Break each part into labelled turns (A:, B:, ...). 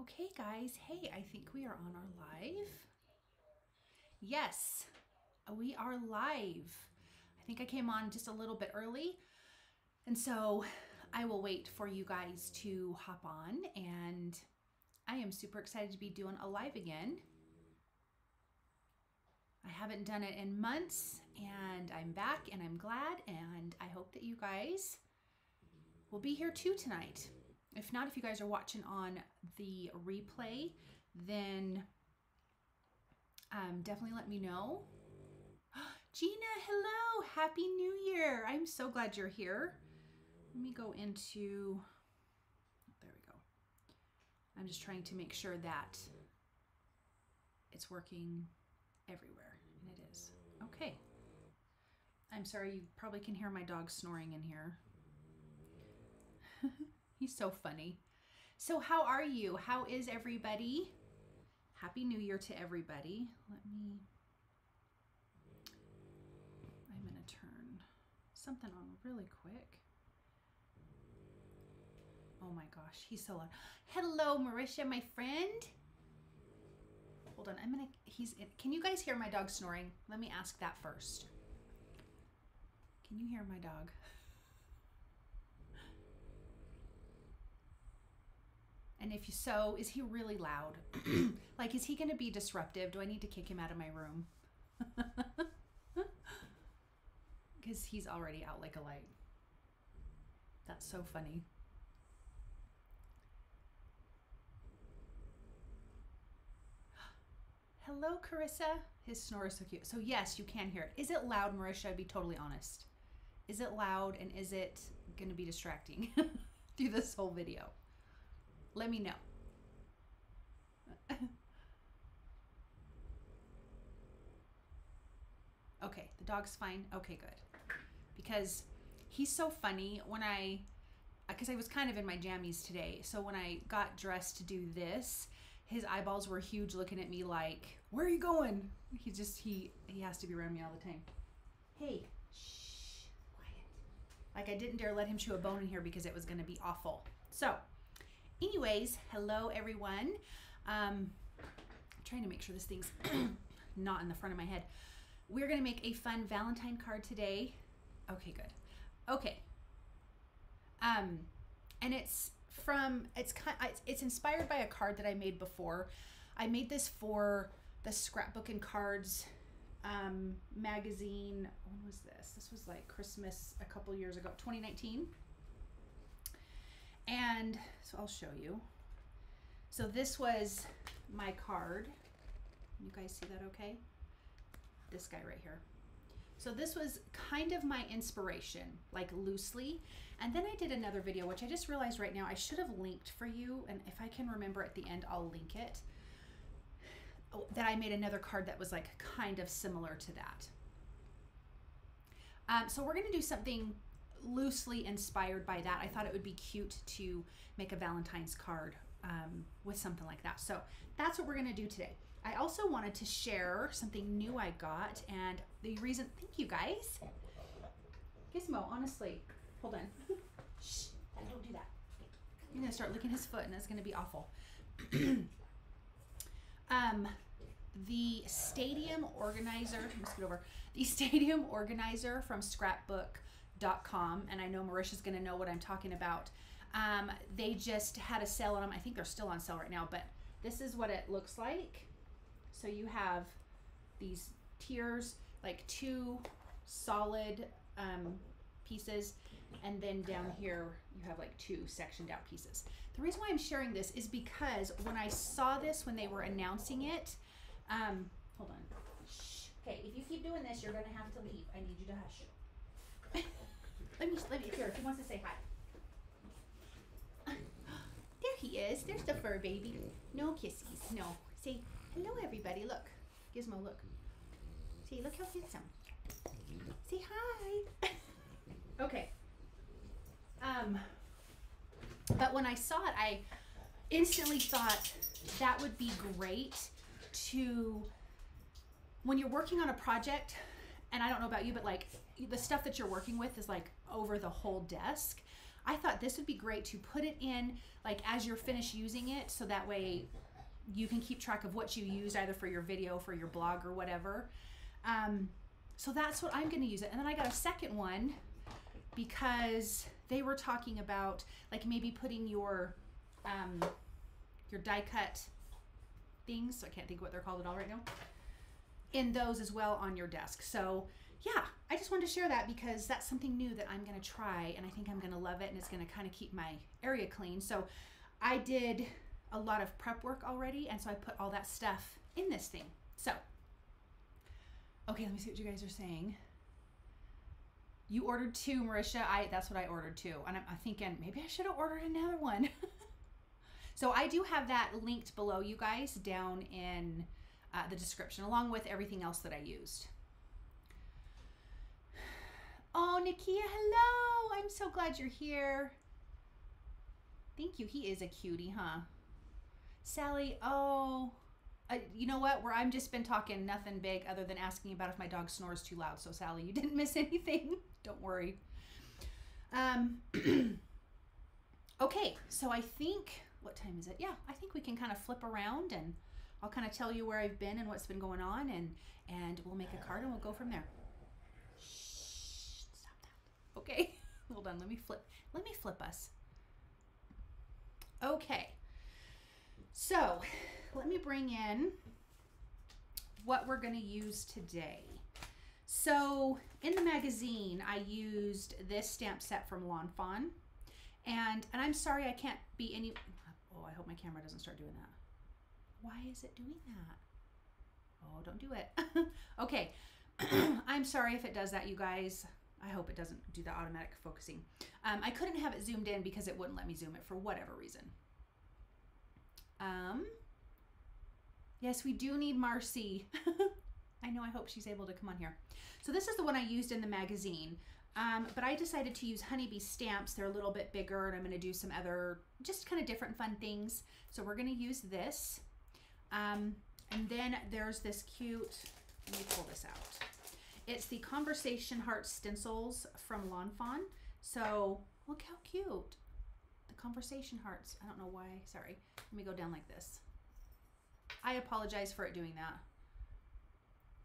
A: Okay, guys. Hey, I think we are on our live. Yes, we are live. I think I came on just a little bit early. And so I will wait for you guys to hop on. And I am super excited to be doing a live again. I haven't done it in months, and I'm back and I'm glad. And I hope that you guys will be here too tonight. If not, if you guys are watching on the replay, then um, definitely let me know. Gina, hello. Happy New Year. I'm so glad you're here. Let me go into, there we go. I'm just trying to make sure that it's working everywhere, and it is. Okay. I'm sorry, you probably can hear my dog snoring in here. He's so funny. So, how are you? How is everybody? Happy New Year to everybody. Let me. I'm going to turn something on really quick. Oh my gosh, he's so loud. Hello, Marisha, my friend. Hold on, I'm gonna. He's. In, can you guys hear my dog snoring? Let me ask that first. Can you hear my dog? And if you so, is he really loud? like, is he going to be disruptive? Do I need to kick him out of my room? Because he's already out like a light. That's so funny. Hello, Carissa. His snore is so cute. So, yes, you can hear it. Is it loud, Marisha? I'd be totally honest. Is it loud and is it going to be distracting through this whole video? Let me know. okay, the dog's fine. Okay, good. Because he's so funny when I because I was kind of in my jammies today. So when I got dressed to do this, his eyeballs were huge looking at me like, "Where are you going?" He just he he has to be around me all the time. Hey, shh, quiet. Like I didn't dare let him chew a bone in here because it was going to be awful. So, anyways, hello everyone. Um, trying to make sure this thing's not in the front of my head. We're gonna make a fun Valentine card today. Okay, good. Okay. Um, and it's from it's kind it's inspired by a card that I made before. I made this for the scrapbook and cards um, magazine. When was this? This was like Christmas a couple years ago, 2019. And so I'll show you. So this was my card. You guys see that okay? This guy right here. So this was kind of my inspiration, like loosely. And then I did another video, which I just realized right now I should have linked for you. And if I can remember at the end, I'll link it. Oh, that I made another card that was like kind of similar to that. Um, so we're gonna do something loosely inspired by that. I thought it would be cute to make a Valentine's card um, with something like that. So that's what we're going to do today. I also wanted to share something new I got, and the reason, thank you guys. Gizmo, honestly, hold on. Shh, don't do that. You're going to start licking his foot, and going to be awful. um, the stadium organizer, let's over, the stadium organizer from Scrapbook com, and I know Marisha's going to know what I'm talking about. Um, they just had a sale on them. I think they're still on sale right now, but this is what it looks like. So you have these tiers, like two solid um, pieces, and then down here you have like two sectioned out pieces. The reason why I'm sharing this is because when I saw this when they were announcing it, um, hold on. Shh. Okay, if you keep doing this, you're gonna have to leave. I need you to hush. Let me, let me, here, he wants to say hi. There he is. There's the fur baby. No kissies. No. Say, hello, everybody. Look. Gizmo, look. See, look how handsome. Say hi. okay. Um, but when I saw it, I instantly thought that would be great to, when you're working on a project, and I don't know about you, but like the stuff that you're working with is like over the whole desk. I thought this would be great to put it in like as you're finished using it so that way you can keep track of what you used either for your video, for your blog or whatever. Um, so that's what I'm going to use it. And then I got a second one because they were talking about like maybe putting your um, your die cut things. So I can't think what they're called at all right now. In those as well on your desk. So yeah, I just wanted to share that because that's something new that I'm going to try and I think I'm going to love it and it's going to kind of keep my area clean. So I did a lot of prep work already and so I put all that stuff in this thing. So, okay, let me see what you guys are saying. You ordered two, Marisha. I that's what I ordered too, and I'm, I'm thinking maybe I should have ordered another one. so I do have that linked below, you guys, down in uh, the description, along with everything else that I used. Oh, Nikia, hello! I'm so glad you're here. Thank you. He is a cutie, huh? Sally, oh, uh, you know what? Where I'm just been talking nothing big other than asking about if my dog snores too loud. So Sally, you didn't miss anything. Don't worry. Um, okay, so I think what time is it? Yeah, I think we can kind of flip around and I'll kind of tell you where I've been and what's been going on, and and we'll make a card and we'll go from there. Okay, hold on. Let me flip. Let me flip us. Okay. So let me bring in what we're going to use today. So in the magazine, I used this stamp set from Lawn Fawn. And, and I'm sorry I can't be any... Oh, I hope my camera doesn't start doing that. Why is it doing that? Oh, don't do it. okay. I'm sorry if it does that, you guys. I hope it doesn't do the automatic focusing. Um, I couldn't have it zoomed in because it wouldn't let me zoom it for whatever reason. Um, yes, we do need Marcy. I know, I hope she's able to come on here. So this is the one I used in the magazine. Um, but I decided to use honeybee stamps. They're a little bit bigger and I'm going to do some other just kind of different fun things. So we're going to use this. Um, and then there's this cute, let me pull this out. It's the Conversation Heart stencils from Lawn Fawn. So look how cute. The Conversation Hearts. I don't know why. Sorry. Let me go down like this. I apologize for it doing that.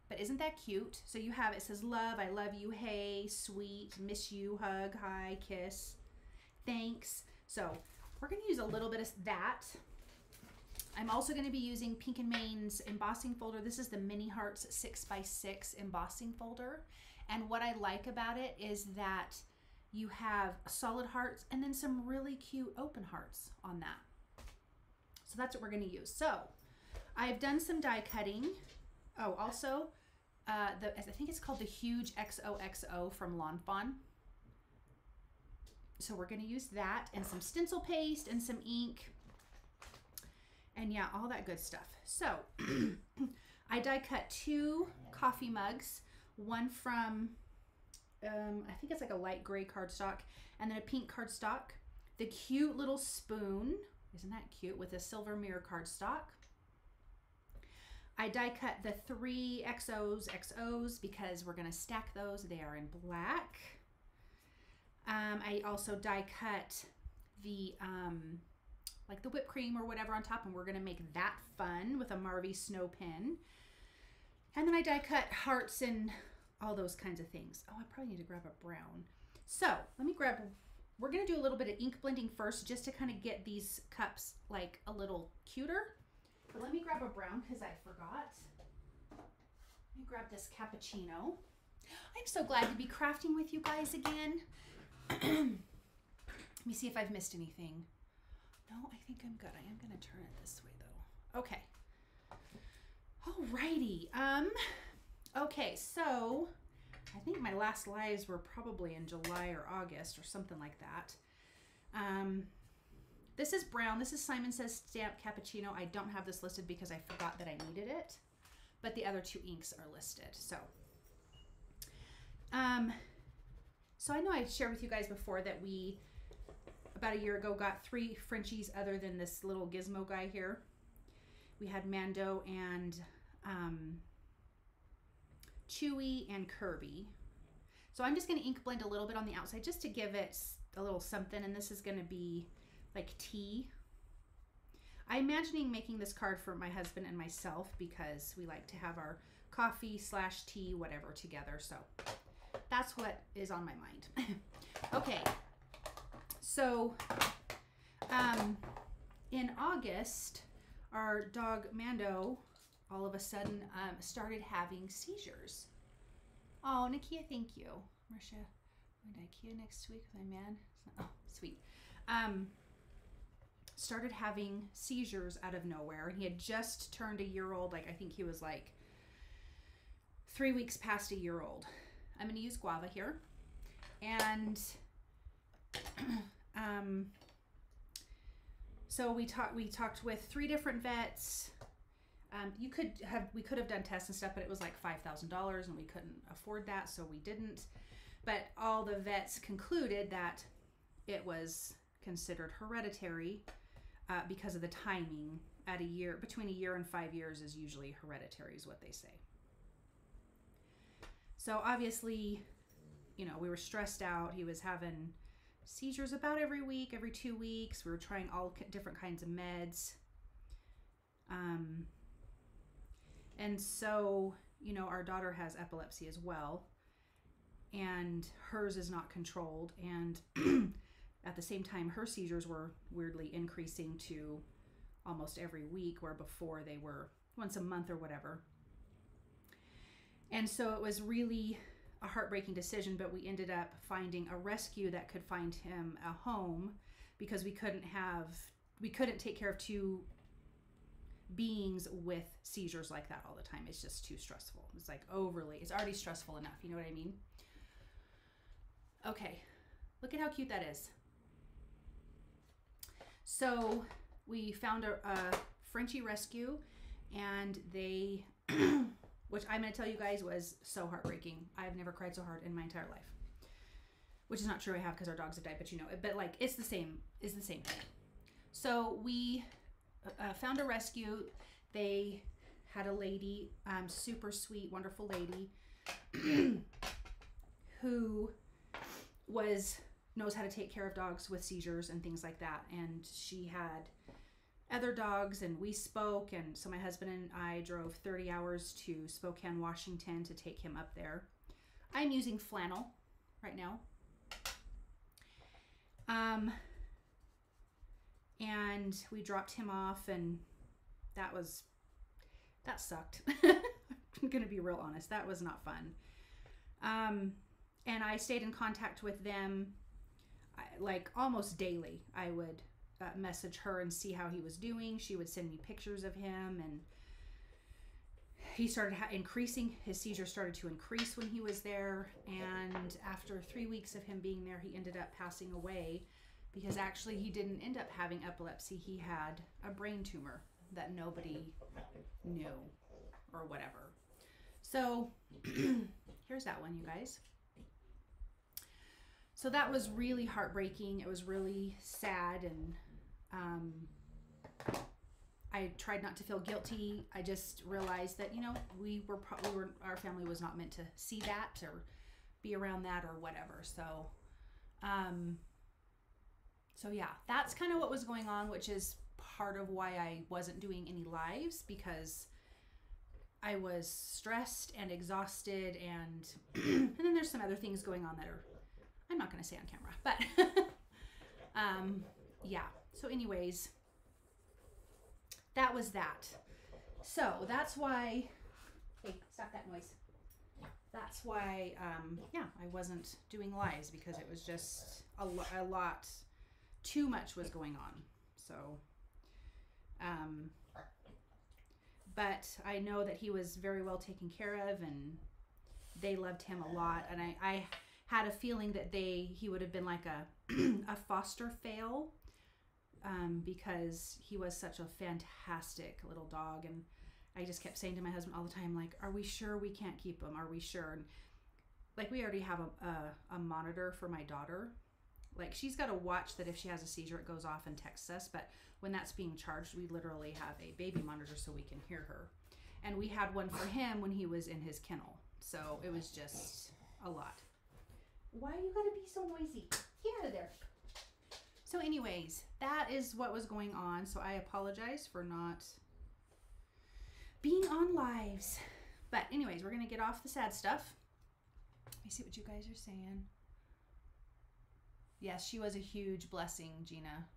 A: But isn't that cute? So you have, it says love, I love you, hey, sweet, miss you, hug, hi, kiss, thanks. So we're gonna use a little bit of that. I'm also gonna be using Pink and Main's embossing folder. This is the Many Hearts 6x6 embossing folder. And what I like about it is that you have solid hearts and then some really cute open hearts on that. So that's what we're gonna use. So I've done some die cutting. Oh, also, uh, the, I think it's called the Huge XOXO from Lawn Fawn. So we're going to use that and some stencil paste and some ink. And yeah, all that good stuff. So I die cut two coffee mugs, one from, um, I think it's like a light gray cardstock, and then a pink cardstock. The cute little spoon, isn't that cute, with a silver mirror cardstock. I die cut the three XOs, XOs, because we're gonna stack those. They are in black. Um, I also die cut the, um, like the whipped cream or whatever on top, and we're gonna make that fun with a Marvy snow pin. And then I die cut hearts and all those kinds of things. Oh, I probably need to grab a brown. So let me grab, we're gonna do a little bit of ink blending first just to kind of get these cups like a little cuter. But let me grab a brown because I forgot. Let me grab this cappuccino. I'm so glad to be crafting with you guys again. let me see if I've missed anything. No, I think I'm good. I am going to turn it this way though. Okay. Alrighty. Um, okay, so I think my last lives were probably in July or August or something like that. Um, this is brown. This is Simon Says Stamp Cappuccino. I don't have this listed because I forgot that I needed it, but the other two inks are listed. So, um, so I know I shared with you guys before that we, about a year ago, got three Frenchies other than this little gizmo guy here. We had Mando and um, Chewy and Kirby. So I'm just going to ink blend a little bit on the outside just to give it a little something, and this is going to be like tea. I'm imagining making this card for my husband and myself because we like to have our coffee slash tea, whatever, together. So that's what is on my mind. okay. So, um, in August, our dog Mando all of a sudden um, started having seizures. Oh, Nakia, thank you. Marisha, going to IKEA next week with my man. Oh, sweet. Um, started having seizures out of nowhere. He had just turned a year old. Like, I think he was like three weeks past a year old. I'm going to use guava here. And um, so we talked we talked with three different vets. Um, you could have we could have done tests and stuff, but it was like five thousand dollars, and we couldn't afford that, so we didn't. But all the vets concluded that it was considered hereditary uh, because of the timing. At a year, between a year and five years is usually hereditary, is what they say. So obviously, you know, we were stressed out. He was having seizures about every week, every two weeks. We were trying all different kinds of meds. Um, and so, you know, our daughter has epilepsy as well, and hers is not controlled. And at the same time, her seizures were weirdly increasing to almost every week, where before they were once a month or whatever. And so it was really a heartbreaking decision, but we ended up finding a rescue that could find him a home because we couldn't have, we couldn't take care of two beings with seizures like that all the time. It's just too stressful. It's like overly, it's already stressful enough. You know what I mean? Okay, look at how cute that is. So we found a, a Frenchie rescue and they which I'm going to tell you guys was so heartbreaking. I've never cried so hard in my entire life. Which is not true I have because our dogs have died, but you know, it. but like it's the same, is the same thing. So we uh, found a rescue. They had a lady, um, super sweet, wonderful lady, who was knows how to take care of dogs with seizures and things like that. And she had other dogs and we spoke and so my husband and I drove 30 hours to Spokane, Washington to take him up there. I'm using flannel right now. Um and we dropped him off and that was that sucked. I'm going to be real honest. That was not fun. Um and I stayed in contact with them like almost daily. I would uh, message her and see how he was doing. She would send me pictures of him, and he started ha- increasing. His seizures started to increase when he was there, and after three weeks of him being there, he ended up passing away because actually he didn't end up having epilepsy. He had a brain tumor that nobody knew or whatever. So here's that one, you guys. So that was really heartbreaking. It was really sad and um, I tried not to feel guilty. I just realized that you know we were probably our family was not meant to see that or be around that or whatever. So, um, so yeah, that's kind of what was going on, which is part of why I wasn't doing any lives because I was stressed and exhausted, and and then there's some other things going on that are I'm not going to say on camera, but um, yeah. So, anyways, that was that. So that's why. Hey, stop that noise. That's why, um, yeah, I wasn't doing lives because it was just a, lo- a lot, too much was going on. So, um, but I know that he was very well taken care of and they loved him a lot. And I, I had a feeling that they, he would have been like a, a foster fail um, because he was such a fantastic little dog. And I just kept saying to my husband all the time, like, "Are we sure we can't keep him? Are we sure?" And like, we already have a a, a monitor for my daughter. Like, she's got a watch that if she has a seizure, it goes off and texts us. But when that's being charged, we literally have a baby monitor so we can hear her. And we had one for him when he was in his kennel. So it was just a lot. Why you gotta be so noisy? Get out of there. So, anyways, that is what was going on. So, I apologize for not being on lives. But, anyways, we're going to get off the sad stuff. Let me see what you guys are saying. Yes, she was a huge blessing, Gina.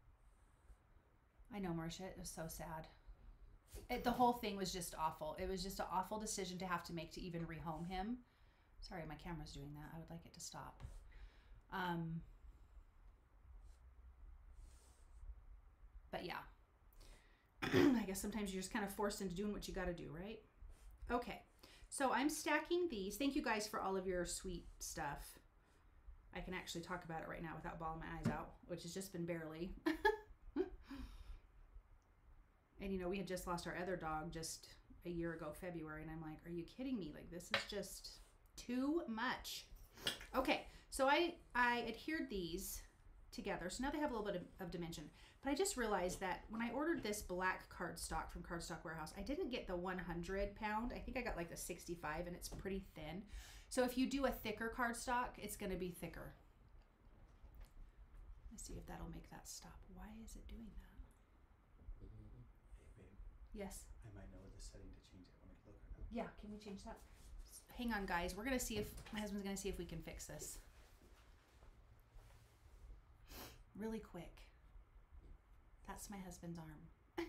A: I know, Marcia. It was so sad. It, the whole thing was just awful. It was just an awful decision to have to make to even rehome him. Sorry, my camera's doing that. I would like it to stop. Um, but yeah. I guess sometimes you're just kind of forced into doing what you got to do, right? Okay. So I'm stacking these. Thank you guys for all of your sweet stuff. I can actually talk about it right now without bawling my eyes out, which has just been barely. and you know, we had just lost our other dog just a year ago, February, and I'm like, are you kidding me? Like this is just too much. Okay, so I I adhered these together, so now they have a little bit of, of dimension. But I just realized that when I ordered this black cardstock from Cardstock Warehouse, I didn't get the 100 pound. I think I got like the 65, and it's pretty thin. So if you do a thicker cardstock, it's going to be thicker. Let's see if that'll make that stop. Why is it doing that? Mm-hmm.
B: Hey, babe,
A: Yes.
B: I might know the setting to change it. Me look or no?
A: Yeah, can we change that? Hang on, guys. We're gonna see if my husband's gonna see if we can fix this. Really quick. That's my husband's arm.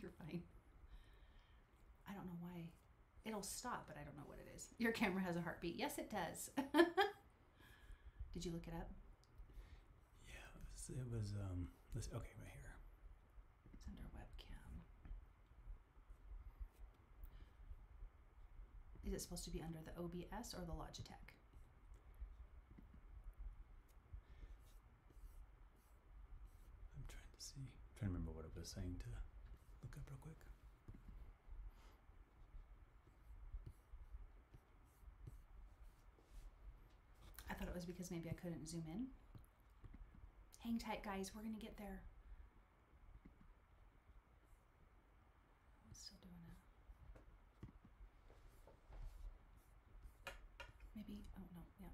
A: You're fine. I don't know why. It'll stop, but I don't know what it is. Your camera has a heartbeat. Yes, it does. Did you look it up?
B: Yeah, it was, it was um. This okay, right here.
A: It's under webcam. Is it supposed to be under the OBS or the Logitech?
B: I'm trying to see. to remember what it was saying to look up real quick.
A: I thought it was because maybe I couldn't zoom in. Hang tight, guys. We're gonna get there. Still doing it. Maybe. Oh no. Yeah.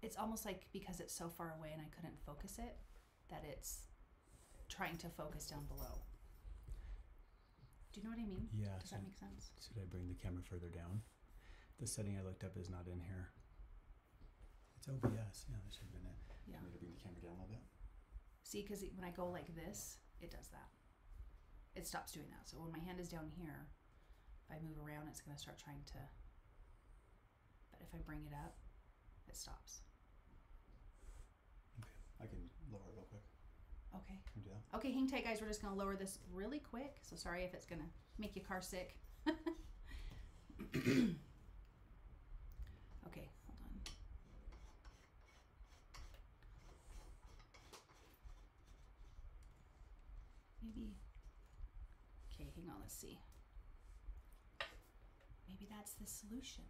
A: It's almost like because it's so far away and I couldn't focus it, that it's trying to focus down below. Do you know what I mean?
B: Yeah.
A: Does
B: so
A: that make sense?
B: should I bring the camera further down? The setting I looked up is not in here. It's OBS. Yeah, that should have been it.
A: Yeah.
B: Want me to bring the camera down a little bit?
A: See, because when I go like this, it does that. It stops doing that. So when my hand is down here, if I move around, it's going to start trying to. But if I bring it up, it stops.
B: Okay. I can lower it.
A: Okay.
B: Can do that?
A: Okay, hang tight, guys. We're just going to lower this really quick. So sorry if it's going to make your car sick. okay, hold on. Maybe. Okay, hang on. Let's see. Maybe that's the solution.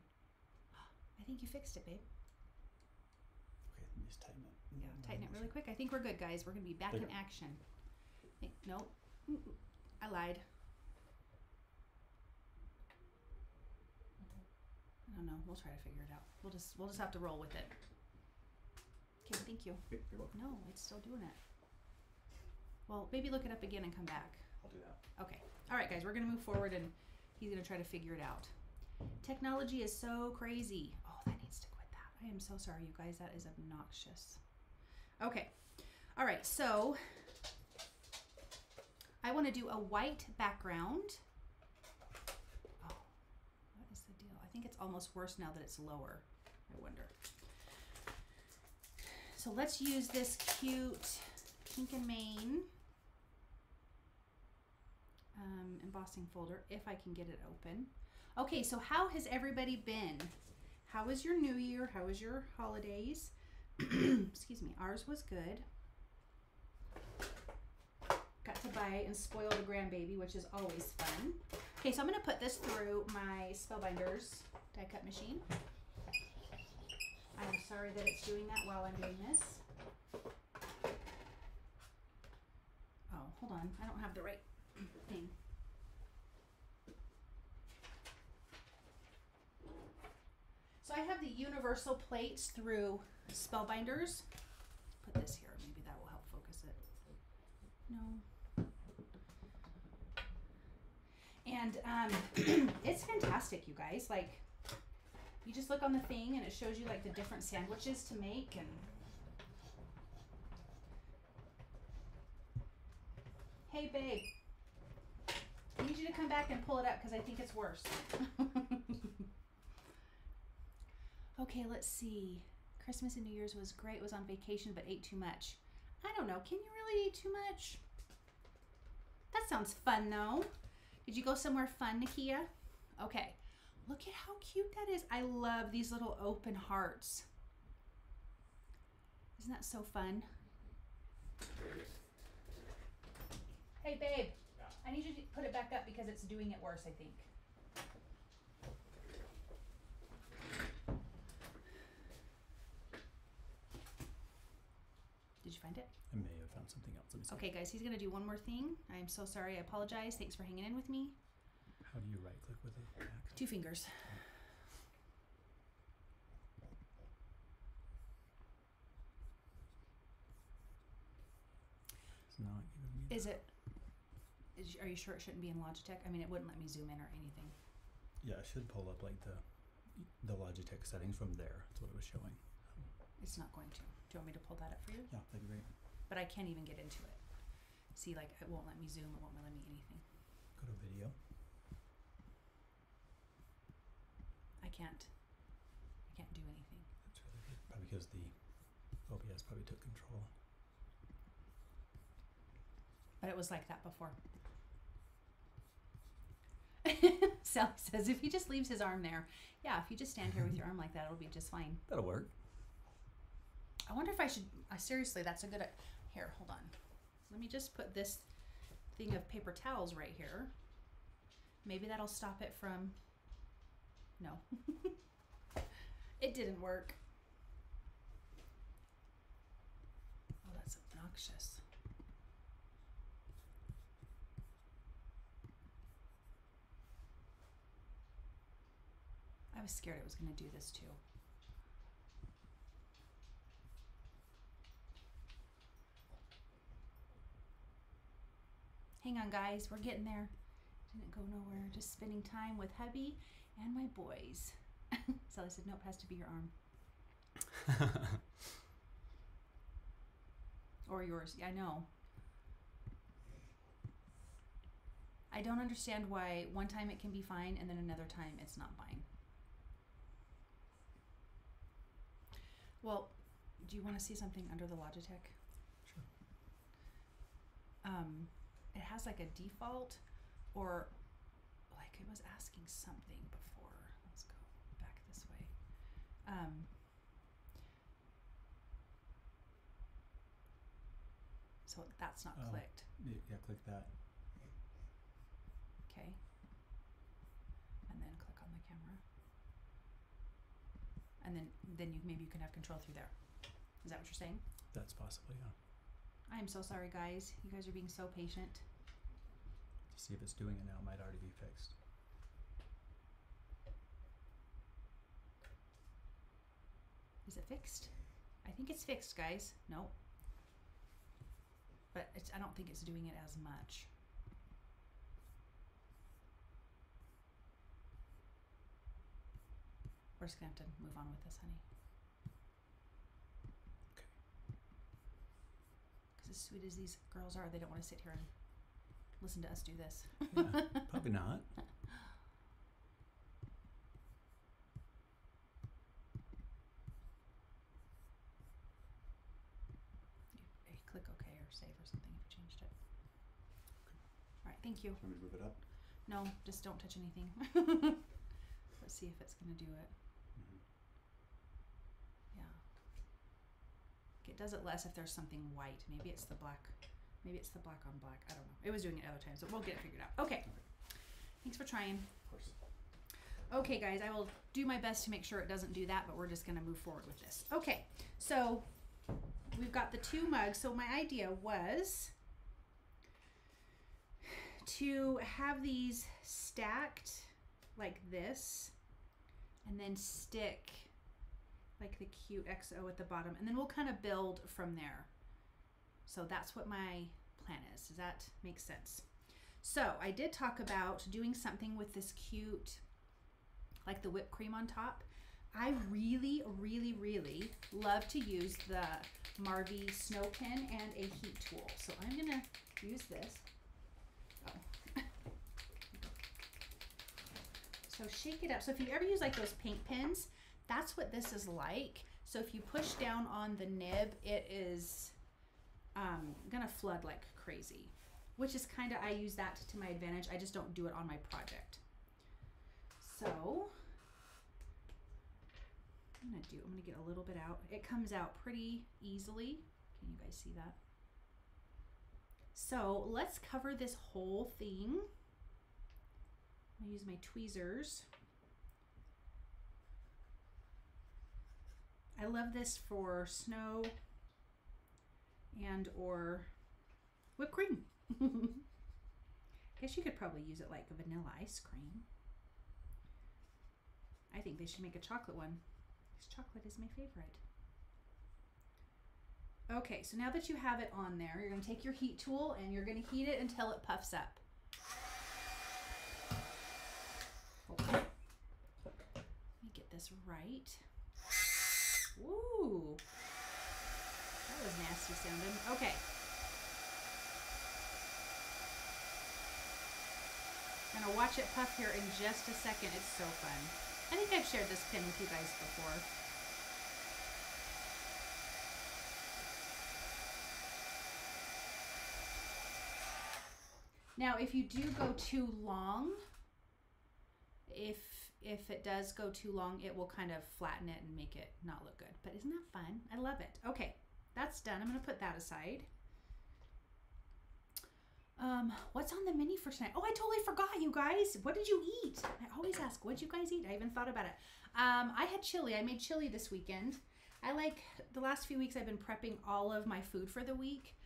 A: I think you fixed it, babe.
B: Just tighten it.
A: Yeah,
B: Mm,
A: tighten it really quick. I think we're good, guys. We're gonna be back in action. Hey, nope. I lied. I don't know. We'll try to figure it out. We'll just we'll just have to roll with it. Okay, thank you.
B: You're welcome.
A: No, it's still doing it. Well, maybe look it up again and come back.
B: I'll do that.
A: Okay. All right, guys, we're going to move forward and he's going to try to figure it out. Technology is so crazy. Oh, that needs to quit that. I am so sorry, you guys. That is obnoxious. Okay. All right, so I want to do a white background. Oh, what is the deal? I think it's almost worse now that it's lower. I wonder. So let's use this cute Pink and Main um, embossing folder if I can get it open. Okay, so how has everybody been? How was your new year? How was your holidays? Excuse me. Ours was good. Got to buy and spoil the grandbaby, which is always fun. Okay, so I'm going to put this through my Spellbinders die cut machine. I'm sorry that it's doing that while I'm doing this. Oh, hold on. I don't have the right thing. So I have the universal plates through Spellbinders. Put this here. Maybe that will help focus it. No. And um, it's fantastic, you guys. Like, you just look on the thing and it shows you like the different sandwiches to make and. Hey, babe. I need you to come back and pull it up because I think it's worse. okay, let's see. Christmas and New Year's was great. Was on vacation but ate too much. I don't know. Can you really eat too much? That sounds fun though. Did you go somewhere fun, Nakia? Okay. Look at how cute that is. I love these little open hearts. Isn't that so fun? Hey, babe. I need you to put it back up because it's doing it worse, I think. Find it?
B: I may have found something else. Let me see.
A: Okay, guys, he's gonna do one more thing. I'm so sorry. I apologize. Thanks for hanging in with me.
B: How do you right click with it?
A: Two fingers.
B: It's not giving me.
A: Is it? Is, are you sure it shouldn't be in Logitech? I mean, it wouldn't let me zoom in or anything.
B: Yeah, it should pull up like the the Logitech settings from there. That's what it was showing.
A: It's not going to. Do you want me to pull that up for you?
B: Yeah, that'd be great.
A: But I can't even get into it. See, like it won't let me zoom. It won't let me anything.
B: Go to video.
A: I can't. I can't do anything.
B: That's really good. Probably because the OBS probably took control.
A: But it was like that before. Sally says if he just leaves his arm there, yeah, if you just stand here with your arm like that, it'll be just fine.
B: That'll work.
A: I wonder if I should. Uh, seriously, that's a good. Here, hold on. Let me just put this thing of paper towels right here. Maybe that'll stop it from. No. it didn't work. Oh, that's obnoxious. I was scared it was going to do this too. Hang on, guys, we're getting there. Didn't go nowhere. Just spending time with hubby and my boys. Sally said, Nope, has to be your arm. Or yours. Yeah, I know. I don't understand why one time it can be fine and then another time it's not fine. Well, do you want to see something under the Logitech?
B: Sure.
A: Um, it has like a default or like it was asking something before. Let's go back this way. Um, so that's not
B: Oh.
A: clicked.
B: Yeah, click that.
A: Okay. And then click on the camera. And then then you maybe you can have control through there. Is that what you're saying?
B: That's possible, yeah.
A: I am so sorry guys. You guys are being so patient.
B: To see if it's doing it now, it might already be fixed.
A: Is it fixed? I think it's fixed, guys. No. But it's I don't think it's doing it as much. We're just gonna have to move on with this, honey.
B: Okay.
A: Because as sweet as these girls are, they don't want to sit here and listen to us do this.
B: Yeah, probably not.
A: You, you click OK or save or something if you changed it. All right, thank you.
B: Want me move it up?
A: No, just don't touch anything. Let's see if it's gonna do it.
B: Mhm.
A: Yeah. It does it less if there's something white. Maybe it's the black. Maybe it's the black on black. I don't know. It was doing it other times, but we'll get it figured out. Okay. Thanks for trying.
B: Of course.
A: Okay, guys, I will do my best to make sure it doesn't do that, but we're just going to move forward with this. Okay, so we've got the two mugs. So my idea was to have these stacked like this and then stick like the cute XO at the bottom and then we'll kind of build from there. So that's what my plan is. Does that make sense? So I did talk about doing something with this cute, like the whipped cream on top. I really, really, really love to use the Marvy snow pin and a heat tool. So I'm gonna use this. Oh. so shake it up. So if you ever use like those paint pins, that's what this is like. So if you push down on the nib, it is um, gonna flood like crazy, which is kind of, I use that to my advantage. I just don't do it on my project. So I'm gonna do, I'm gonna get a little bit out. It comes out pretty easily. Can you guys see that? So let's cover this whole thing. I'm gonna use my tweezers. I love this for snow and or whipped cream. I guess you could probably use it like a vanilla ice cream. I think they should make a chocolate one. Because chocolate is my favorite. Okay, so now that you have it on there, you're to take your heat tool and you're going to heat it until it puffs up. Let me get this right. Ooh. That was nasty sounding. Okay. I'm gonna watch it puff here in just a second. It's so fun. I think I've shared this pin with you guys before. Now, if you do go too long, if if it does go too long, it will kind of flatten it and make it not look good. But isn't that fun? I love it. Okay, that's done. I'm going to put that aside. Um, what's on the menu for tonight? Oh, I totally forgot, you guys. What did you eat? I always ask, what'd you guys eat? I even thought about it. Um, I had chili. I made chili this weekend. I like the last few weeks I've been prepping all of my food for the week.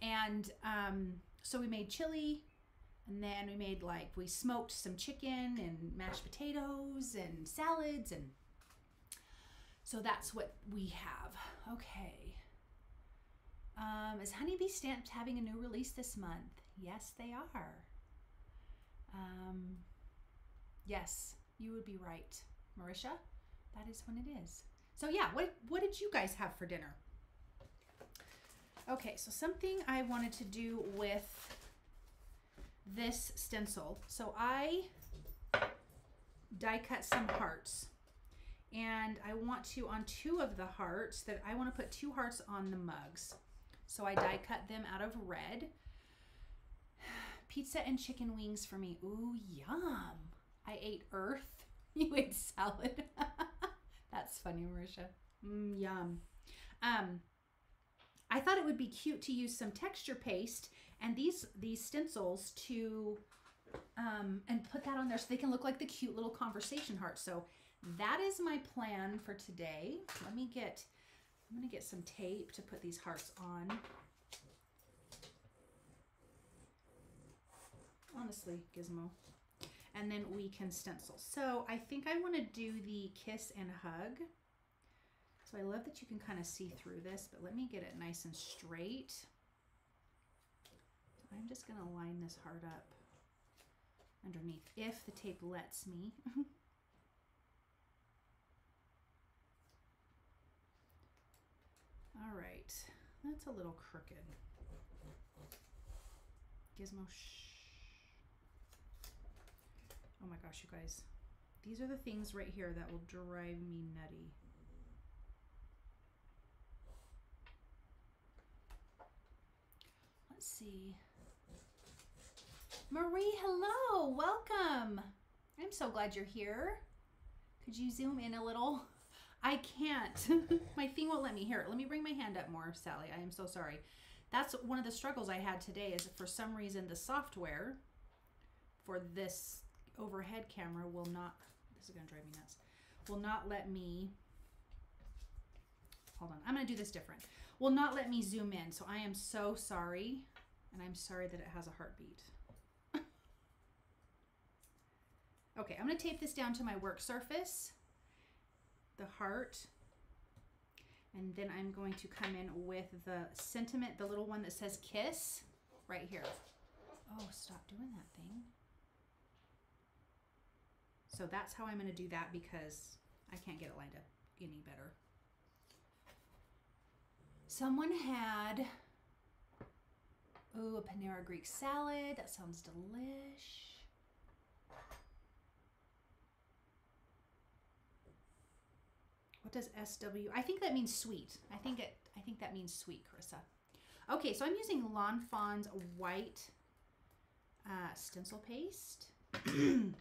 A: And um, so we made chili, and then we made like, we smoked some chicken and mashed potatoes and salads. And so that's what we have. Okay. Um, is Honeybee Stamps having a new release this month? Yes, they are. Um, yes, you would be right, Marisha. That is when it is. So yeah, what what did you guys have for dinner? Okay, so something I wanted to do with this stencil. So I die cut some hearts. And I want to, on two of the hearts, that I want to put two hearts on the mugs. So I die cut them out of red. Pizza and chicken wings for me. Ooh, yum. I ate earth. You ate salad. That's funny, Marisha. Mm, yum. Um, I thought it would be cute to use some texture paste and these these stencils to um, and put that on there so they can look like the cute little conversation hearts. So that is my plan for today. Let me get, I'm gonna get some tape to put these hearts on. Honestly, Gizmo. And then we can stencil. So I think I wanna do the kiss and hug. So I love that you can kind of see through this, but let me get it nice and straight. I'm just gonna line this heart up underneath if the tape lets me. All right, that's a little crooked. Gizmo, shh. Oh my gosh, you guys. These are the things right here that will drive me nutty. Let's see. Marie, hello, welcome. I'm so glad you're here. Could you zoom in a little? I can't. my thing won't let me hear it. Let me bring my hand up more, Sally. I am so sorry. That's one of the struggles I had today is for some reason the software for this overhead camera will not, this is gonna drive me nuts, will not let me, hold on, I'm gonna do this different, will not let me zoom in. So I am so sorry. And I'm sorry that it has a heartbeat. Okay, I'm gonna tape this down to my work surface the heart. And then I'm going to come in with the sentiment, the little one that says kiss right here. Oh, stop doing that thing. So that's how I'm to do that because I can't get it lined up any better. Someone had, ooh, a Panera Greek salad. That sounds delish. What does SW? I think that means sweet. I think it. I think that means sweet, Carissa. Okay, so I'm using Lawn Fawn's white uh, stencil paste, and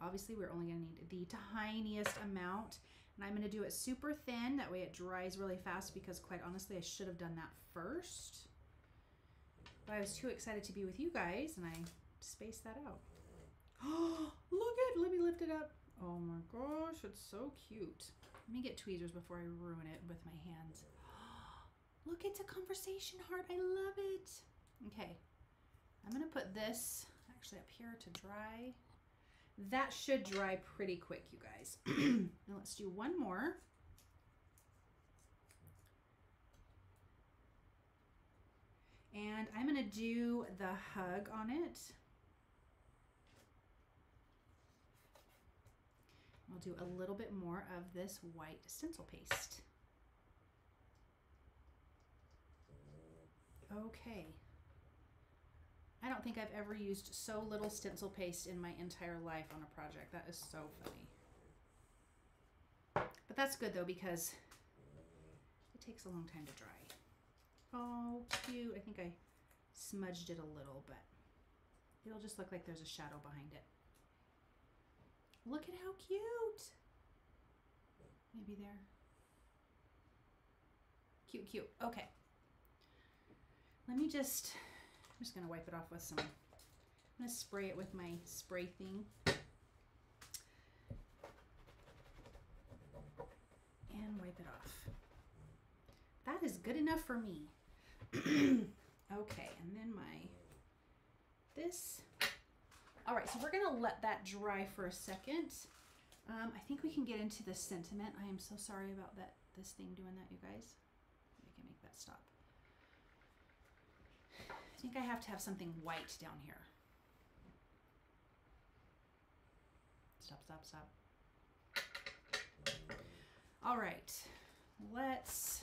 A: obviously we're only going to need the tiniest amount. And I'm going to do it super thin. That way it dries really fast because quite honestly, I should have done that first. But I was too excited to be with you guys and I spaced that out. Oh, look at, let me lift it up. Oh my gosh, it's so cute. Let me get tweezers before I ruin it with my hands. Look, it's a conversation heart. I love it. Okay, I'm gonna put this actually up here to dry. That should dry pretty quick, you guys. now let's do one more. And I'm gonna do the hug on it. I'll do a little bit more of this white stencil paste. Okay. I don't think I've ever used so little stencil paste in my entire life on a project. That is so funny. But that's good though because it takes a long time to dry. Oh, cute. I think I smudged it a little, but it'll just look like there's a shadow behind it. Look at how cute. Maybe there. Cute, cute. Okay. Let me just, I'm just going to wipe it off with some, I'm to spray it with my spray thing. And wipe it off. That is good enough for me. okay, and then my, this all right, so we're gonna let that dry for a second. Um, I think we can get into the sentiment. I am so sorry about that. This thing doing that, you guys. We can make that stop. I think I have to have something white down here. Stop, stop, stop. All right, let's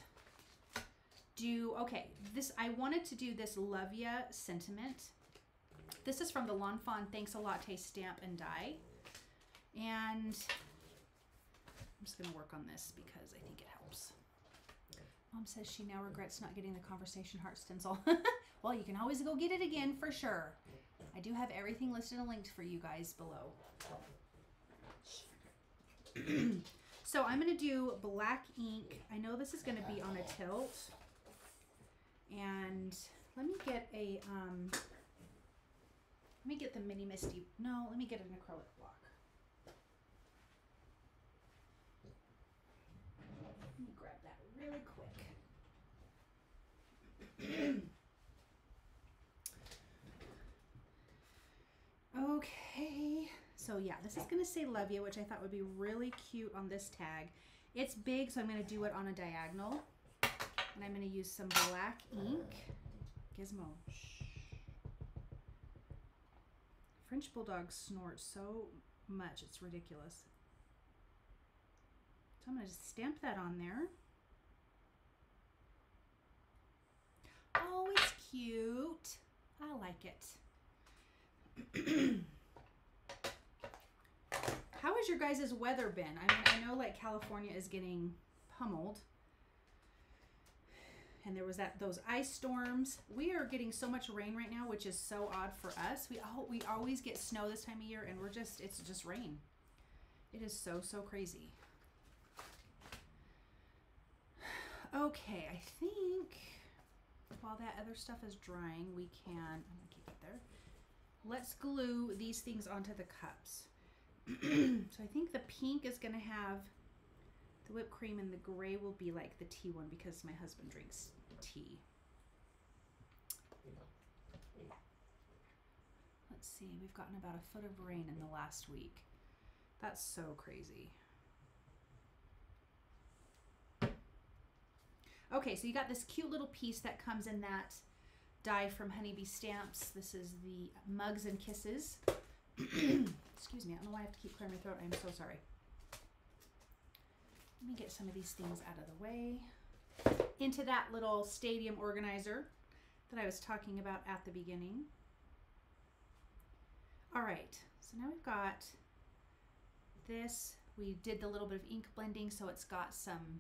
A: do, okay, this, I wanted to do this Love Ya sentiment this is from the Lawn Fawn Thanks a Latte stamp and die. And I'm just going to work on this because I think it helps. Mom says she now regrets not getting the conversation heart stencil. well, you can always go get it again for sure. I do have everything listed and linked for you guys below. so I'm going to do black ink. I know this is going to be on a tilt. And let me get a um, let me get the mini MISTI. No, let me get an acrylic block. Let me grab that really quick. okay, so yeah, this is gonna say love you, which I thought would be really cute on this tag. It's big, so I'm gonna do it on a diagonal. And I'm gonna use some black ink. Gizmo. French bulldogs snort so much, it's ridiculous. So I'm going to just stamp that on there. Oh, it's cute. I like it. How has your guys' weather been? I mean, I know like California is getting pummeled and there was that those ice storms. We are getting so much rain right now, which is so odd for us. We all, we always get snow this time of year, and we're just it's just rain. It is so so crazy. Okay, I think while that other stuff is drying, we can. I'm gonna keep it there. Let's glue these things onto the cups. so I think the pink is gonna have the whipped cream and the gray will be like the tea one because my husband drinks tea. Let's see, we've gotten about a foot of rain in the last week. That's so crazy. Okay, so you got this cute little piece that comes in that die from Honeybee Stamps. This is the Mugs and Kisses. Excuse me, I don't know why I have to keep clearing my throat. I'm so sorry. Let me get some of these things out of the way. Into that little stadium organizer that I was talking about at the beginning. All right, so now we've got this. We did the little bit of ink blending, so it's got some,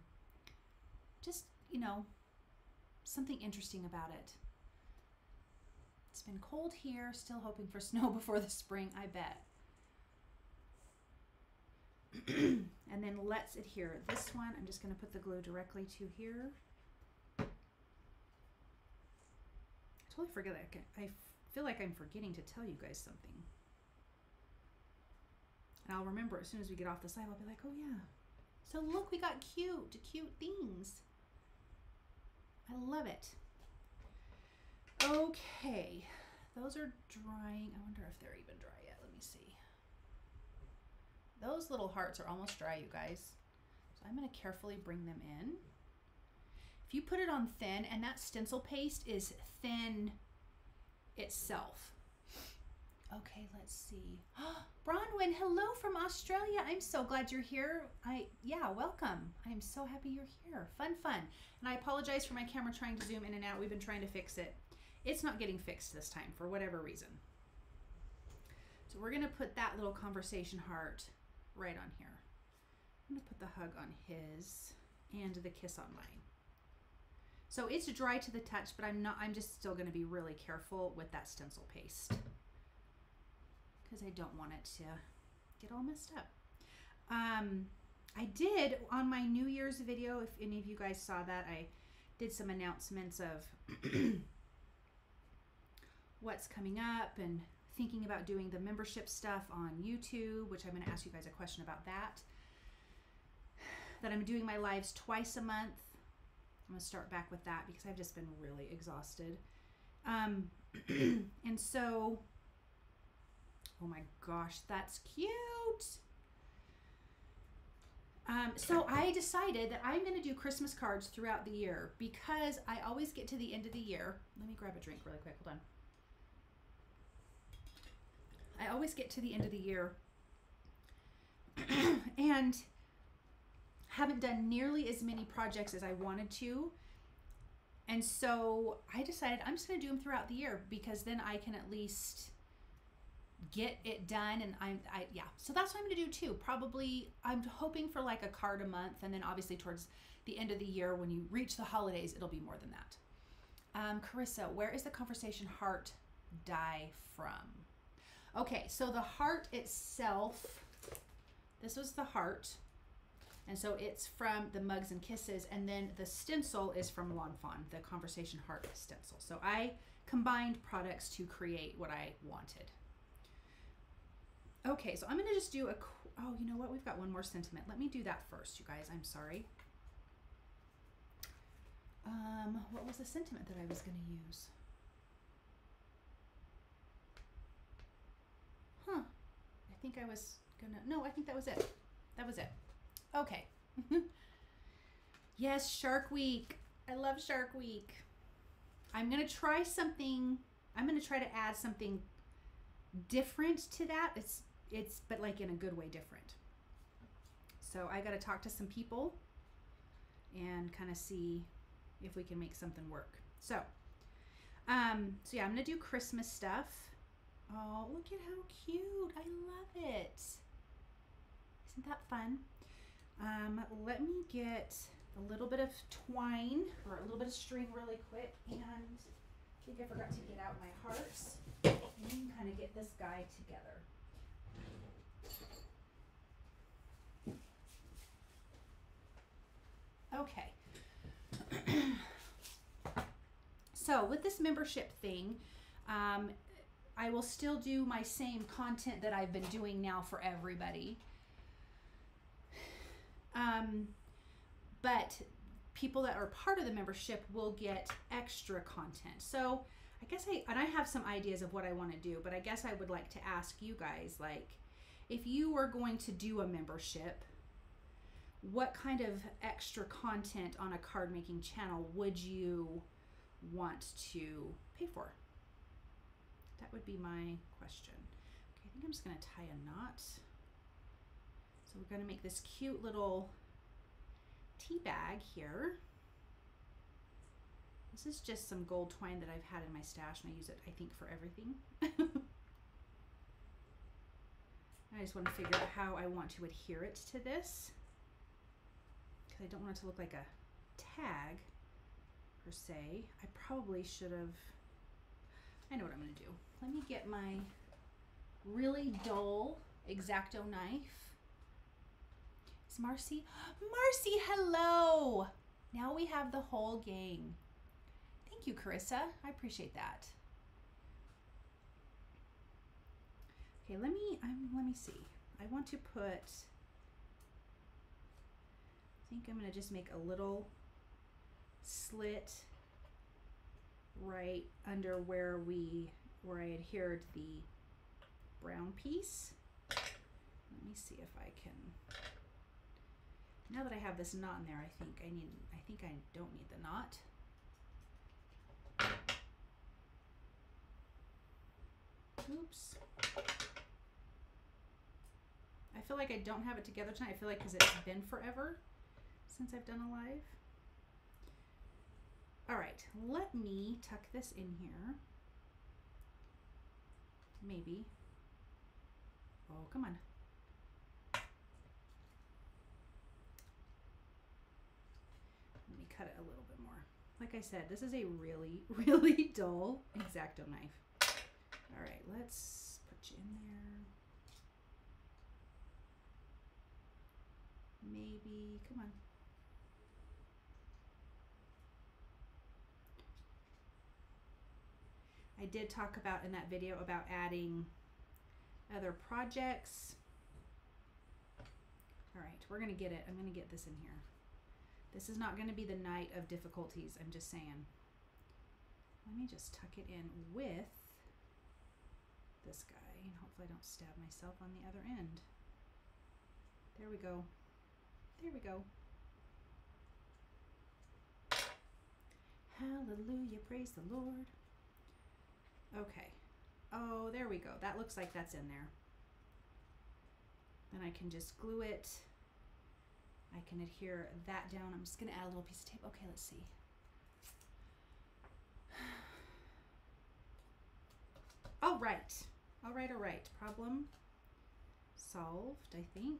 A: just, you know, something interesting about it. It's been cold here, still hoping for snow before the spring, I bet. and then let's adhere this one. I'm just going to put the glue directly to here. I totally forget that. I feel like I'm forgetting to tell you guys something. And I'll remember as soon as we get off the side, I'll be like, oh yeah. So look, we got cute, cute things. I love it. Okay, those are drying. I wonder if they're even dry yet. Let me see. Those little hearts are almost dry, you guys. So I'm gonna carefully bring them in. If you put it on thin, and that stencil paste is thin itself. Okay, let's see. Bronwyn, hello from Australia. I'm so glad you're here. I yeah, welcome. I'm so happy you're here. Fun, fun. And I apologize for my camera trying to zoom in and out. We've been trying to fix it. It's not getting fixed this time for whatever reason. So we're gonna put that little conversation heart right on here. I'm gonna put the hug on his and the kiss on mine. So it's dry to the touch, but I'm not, I'm just still gonna be really careful with that stencil paste because I don't want it to get all messed up. Um, I did on my New Year's video, if any of you guys saw that, I did some announcements of what's coming up and thinking about doing the membership stuff on YouTube, which I'm going to ask you guys a question about that. That I'm doing my lives twice a month. I'm going to start back with that because I've just been really exhausted. Um, and so, oh my gosh, that's cute. Um, so I decided that I'm going to do Christmas cards throughout the year because I always get to the end of the year. Let me grab a drink really quick. Hold on. I always get to the end of the year and haven't done nearly as many projects as I wanted to. And so I decided I'm just going to do them throughout the year because then I can at least get it done and I'm I yeah. So that's what I'm going to do too. Probably I'm hoping for like a card a month and then obviously towards the end of the year when you reach the holidays it'll be more than that. Um, Carissa, where is the conversation heart die from? Okay, so the heart itself, this was the heart. And so it's from the Mugs and Kisses. And then the stencil is from Lawn Fawn, the Conversation Heart stencil. So I combined products to create what I wanted. Okay, so I'm going to just do a, oh, you know what? We've got one more sentiment. Let me do that first, you guys. I'm sorry. Um, what was the sentiment that I was going to use? huh, I think I was gonna, no, I think that was it. That was it. Okay. yes, Shark Week. I love Shark Week. I'm gonna try something, I'm gonna try to add something different to that. It's, it's, but like in a good way different. So I gotta talk to some people and kind of see if we can make something work. So, um, so yeah, I'm gonna do Christmas stuff. Oh, look at how cute. I love it. Isn't that fun? Um, let me get a little bit of twine or a little bit of string really quick. And I think I forgot to get out my hearts. And kind of get this guy together. Okay. so with this membership thing, um, I will still do my same content that I've been doing now for everybody. Um, but people that are part of the membership will get extra content. So I guess I, and I have some ideas of what I want to do, but I guess I would like to ask you guys, like, if you were going to do a membership, what kind of extra content on a card making channel would you want to pay for? That would be my question. Okay, I think I'm just going to tie a knot. So we're going to make this cute little tea bag here. This is just some gold twine that I've had in my stash and I use it, I think, for everything. I just want to figure out how I want to adhere it to this because I don't want it to look like a tag per se. I probably should have, I know what I'm going to do. Let me get my really dull X-Acto knife. Is Marcy? Marcy, hello! Now we have the whole gang. Thank you, Carissa. I appreciate that. Okay, let me let me see. I want to put. I think I'm gonna just make a little slit right under where we where I adhered the brown piece. Let me see if I can. Now that I have this knot in there, I think I need. I think I don't need the knot. Oops. I feel like I don't have it together tonight. I feel like because it's been forever since I've done a live. All right, let me tuck this in here. Maybe. Oh, come on. Let me cut it a little bit more. Like I said, this is a really, really dull X-Acto knife. All right, let's put you in there. Maybe, come on. I did talk about in that video about adding other projects. All right, we're gonna get it. I'm gonna get this in here. This is not gonna be the night of difficulties, I'm just saying. Let me just tuck it in with this guy and hopefully I don't stab myself on the other end. There we go. There we go. Hallelujah, praise the Lord. Okay. Oh, there we go. That looks like that's in there. Then I can just glue it. I can adhere that down. I'm just to add a little piece of tape. Okay, let's see. All right. All right, all right. Problem solved, I think.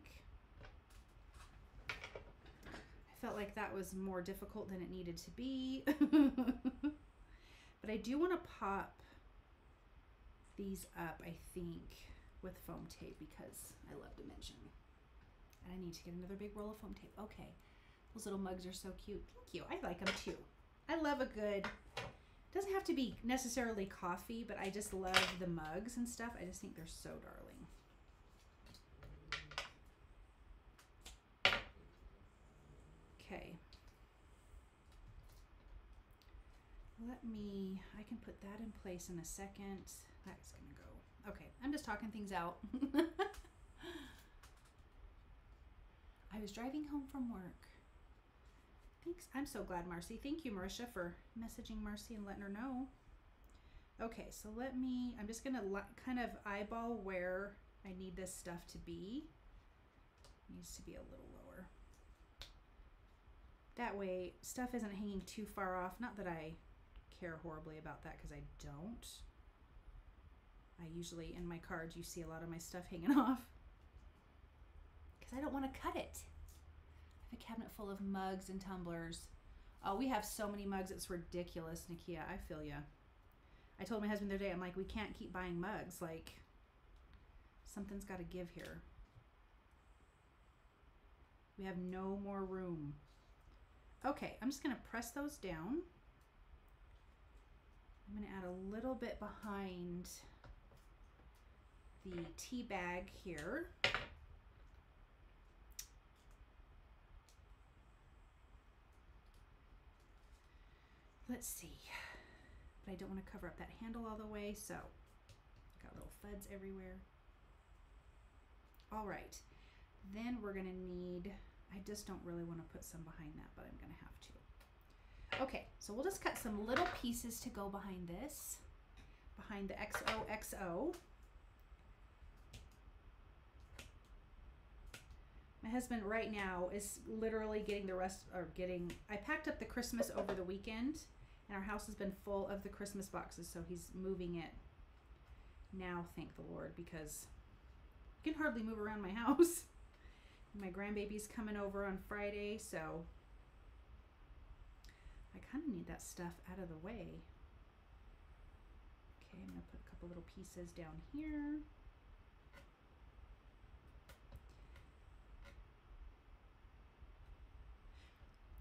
A: I felt like that was more difficult than it needed to be. but I do want to pop these up, I think, with foam tape because I love dimension. And I need to get another big roll of foam tape. Okay. Those little mugs are so cute. Thank you. I like them too. I love a good doesn't have to be necessarily coffee, but I just love the mugs and stuff. I just think they're so darling. Okay. Let me, I can put that in place in a second. That's to go. Okay, I'm just talking things out. I was driving home from work. Thanks. I'm so glad, Marcy. Thank you, Marisha, for messaging Marcy and letting her know. Okay, so let me, I'm just going to kind of eyeball where I need this stuff to be. It needs to be a little lower. That way, stuff isn't hanging too far off. Not that I care horribly about that because I don't. I usually, in my cards, you see a lot of my stuff hanging off because I don't want to cut it I have a cabinet full of mugs and tumblers. Oh, we have so many mugs, it's ridiculous, Nakia. I feel ya. I told my husband the other day, I'm like, we can't keep buying mugs. Like, something's got to give here. We have no more room. Okay, I'm just going to press those down. I'm going to add a little bit behind the tea bag here. Let's see. But I don't want to cover up that handle all the way, so got little fuds everywhere. All right. Then we're going to need, I just don't really want to put some behind that, but I'm going to have to. Okay, so we'll just cut some little pieces to go behind this, behind the XOXO. My husband right now is literally getting the rest, or getting, I packed up the Christmas over the weekend, and our house has been full of the Christmas boxes, so he's moving it now, thank the Lord, because I can hardly move around my house. My grandbaby's coming over on Friday, so I kind of need that stuff out of the way. Okay, I'm to put a couple little pieces down here.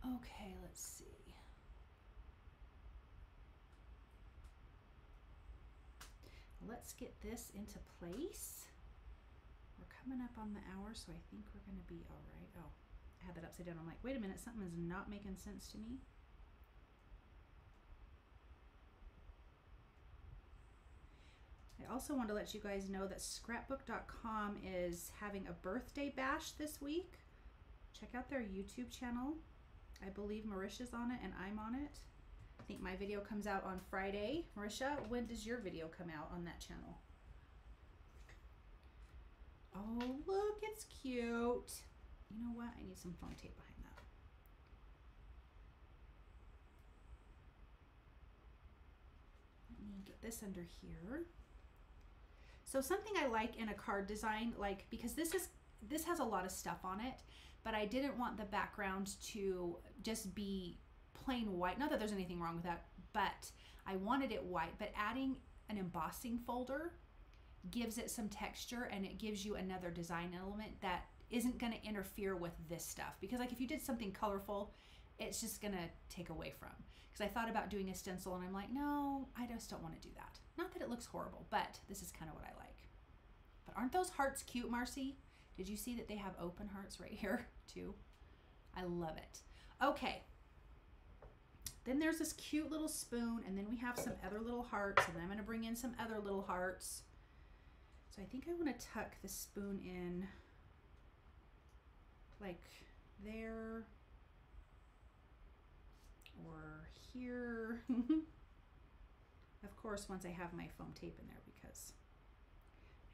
A: Okay, let's see. Let's get this into place. We're coming up on the hour, so I think we're to be all right. Oh, I had that upside down. I'm like, wait a minute, something is not making sense to me. I also want to let you guys know that scrapbook.com is having a birthday bash this week. Check out their YouTube channel. I believe Marisha's on it and I'm on it. I think my video comes out on Friday. Marisha, when does your video come out on that channel? Oh, look, it's cute. You know what? I need some foam tape behind that. Let me get this under here. So something I like in a card design, like because this is this has a lot of stuff on it, but I didn't want the background to just be plain white. Not that there's anything wrong with that, but I wanted it white. But adding an embossing folder gives it some texture and it gives you another design element that isn't going to interfere with this stuff. Because like if you did something colorful, it's just going to take away from. Because I thought about doing a stencil and I'm like, no, I just don't want to do that. Not that it looks horrible, but this is kind of what I like. But aren't those hearts cute, Marcy? Did you see that they have open hearts right here too? I love it. Okay. Then there's this cute little spoon and then we have some other little hearts and I'm to bring in some other little hearts. So I think I want to tuck the spoon in like there or here. of course, once I have my foam tape in there because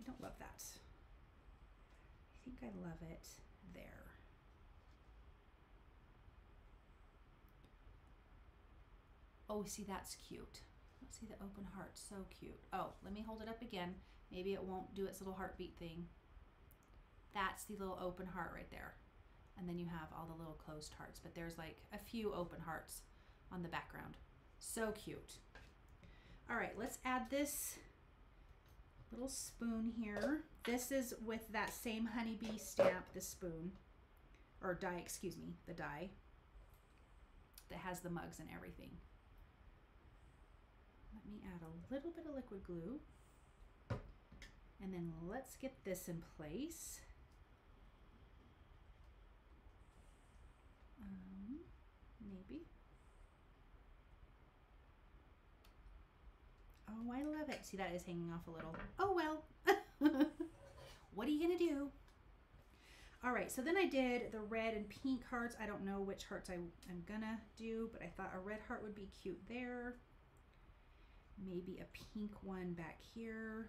A: I don't love that. I think I love it there. Oh, see, that's cute. Let's see the open heart, so cute. Oh, let me hold it up again. Maybe it won't do its little heartbeat thing. That's the little open heart right there. And then you have all the little closed hearts, but there's like a few open hearts on the background. So cute. All right, let's add this little spoon here. This is with that same honeybee stamp, the spoon, or die, excuse me, the die that has the mugs and everything. Let me add a little bit of liquid glue. And then let's get this in place. Um, maybe. Oh, I love it. See, that is hanging off a little. Oh, well. what are you going to do? All right, so then I did the red and pink hearts. I don't know which hearts I, I'm going to do, but I thought a red heart would be cute there. Maybe a pink one back here.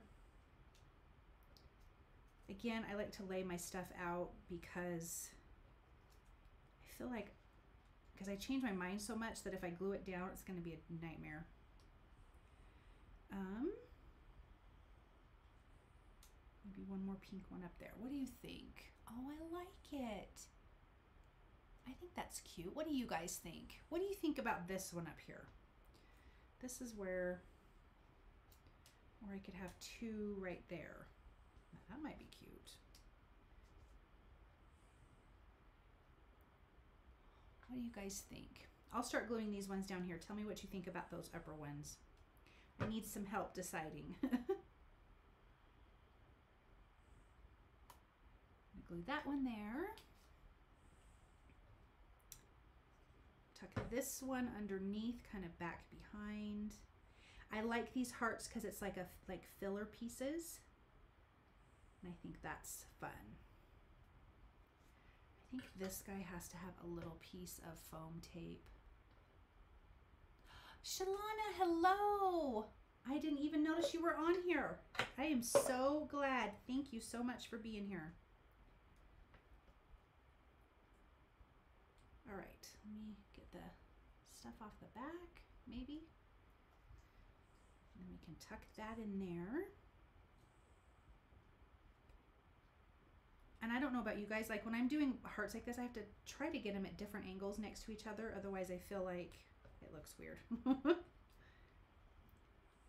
A: Again, I like to lay my stuff out because I feel like, because I change my mind so much that if I glue it down, it's going to be a nightmare. Um, maybe one more pink one up there. What do you think? Oh, I like it. I think that's cute. What do you guys think? What do you think about this one up here? This is where, or I could have two right there. That might be cute. What do you guys think? I'll start gluing these ones down here. Tell me what you think about those upper ones. I need some help deciding. glue that one there. Tuck this one underneath, kind of back behind. I like these hearts because it's like a like filler pieces. And I think that's fun. I think this guy has to have a little piece of foam tape. Shalana, hello! I didn't even notice you were on here. I am so glad. Thank you so much for being here. All right, let me get the stuff off the back, maybe. And we can tuck that in there. And I don't know about you guys, like when I'm doing hearts like this, I have to try to get them at different angles next to each other. Otherwise, I feel like it looks weird.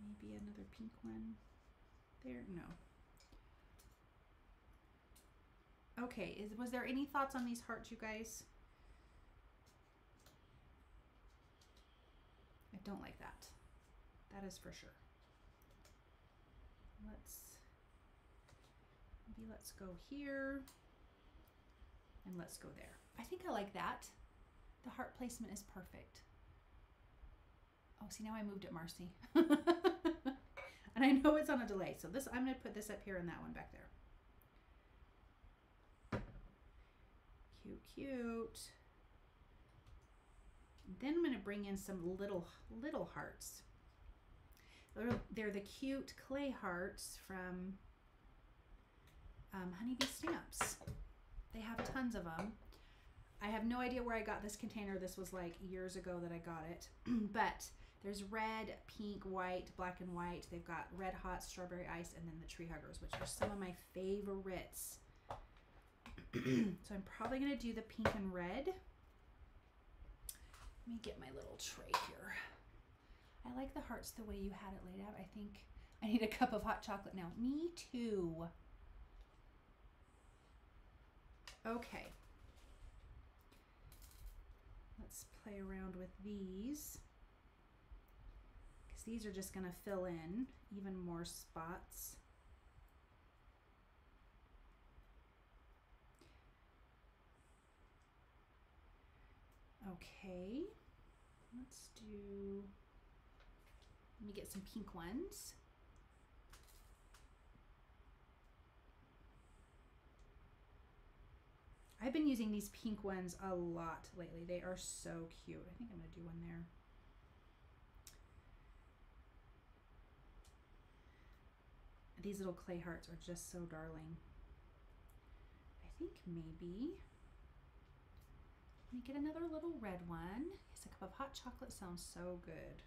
A: Maybe another pink one there. No. Okay, is was there any thoughts on these hearts, you guys? I don't like that. That is for sure. Let's maybe let's go here and let's go there. I think I like that. The heart placement is perfect. Oh, see now I moved it, Marcy. and I know it's on a delay. So this I'm gonna put this up here and that one back there. Cute, cute. Then I'm gonna bring in some little little hearts. They're, they're the cute clay hearts from um, Honeybee Stamps. They have tons of them. I have no idea where I got this container. This was like years ago that I got it. but there's red, pink, white, black and white. They've got red hot, strawberry ice, and then the tree huggers, which are some of my favorites. so I'm probably going to do the pink and red. Let me get my little tray here. I like the hearts the way you had it laid out. I think I need a cup of hot chocolate now. Me too. Okay. Let's play around with these these are just going to fill in even more spots. Okay, let's do, let me get some pink ones. I've been using these pink ones a lot lately. They are so cute. I think I'm going to do one there. These little clay hearts are just so darling. I think maybe, let me get another little red one. Yes, a cup of hot chocolate sounds so good.